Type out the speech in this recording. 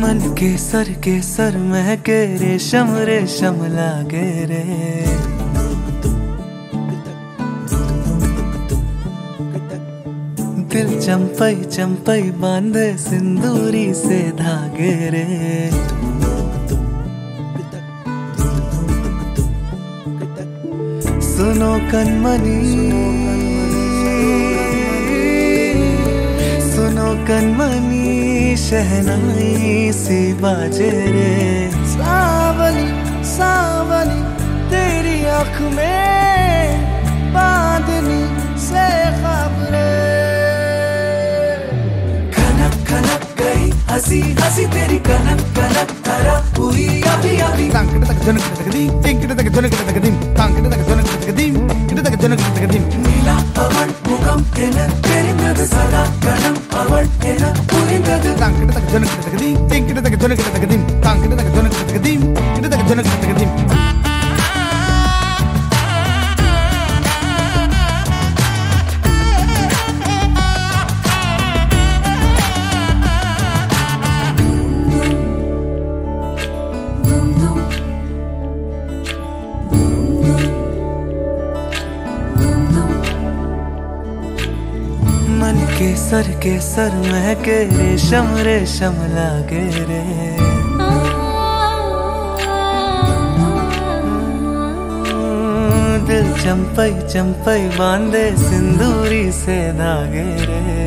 मन के सर के सर महके रेशम रेशम लागे रे। दिल चंपई चंपई बांधे, सिंदूरी से धागे रे। सुनो कनमनी। सुनो कनमनी। शहनाई से बाजे रे सावली सावली तेरी आँख में बादली से खबरे कनक कनक गई हँसी हँसी तेरी कनक कनक धरा हुई अभी अभी तांकड़े तक जनक तक दिन टिंकड़े तक जनक तक दिन तांकड़े तक जनक तक दिन इड़े तक जनक तक दिन जनक तकदीम तिंग किट तक जनक तकदीम तांग किट तक जनक तकदीम किट तक जनक तकदीम केसर केसर महके रेशम रेशम लागे रे। दिल चंपई चंपई बांधे, सिंदूरी से धागे रे।